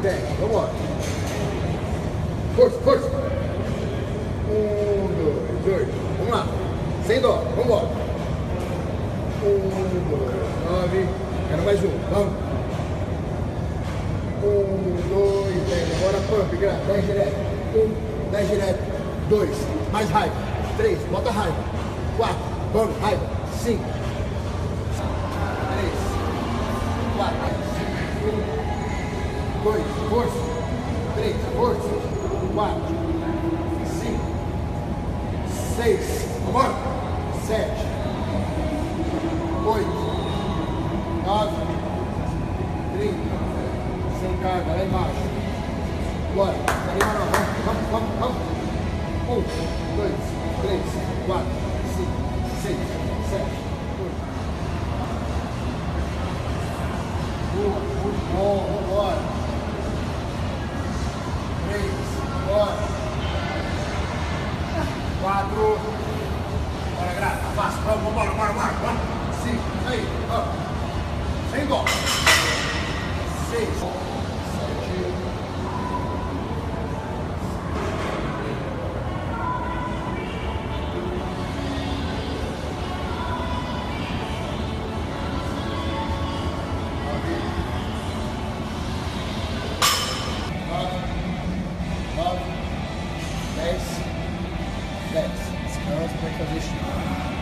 Tem, vamos lá. Força, força. Um, dois, dois. Vamos lá. Sem dó, vamos lá. Um, dois, nove. Quero mais um, vamos. Um, dois, dez. Agora pump, grave. Dez direto. Um, dez direto. Dois, mais raiva. Três, bota raiva. Quatro, vamos, raiva. Cinco. Dois. Força. Três. Força. Quatro. Cinco. Seis. Vambora. Sete. Oito. Nove. Trinta. Sem carga, lá embaixo. Bora. Vamos, vamos, vamos, vamos. Um, dois, três, quatro, Quatro. Bora, grata. Fácil. Vamos, vambora, bora, bora, bora. Cinco. Aí. Vamos. Dó. Seis. Sete. Nove. Nove. Dez. That's Scarlet position.